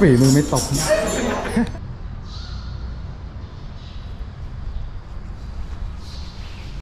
ฝีมือไม่ตก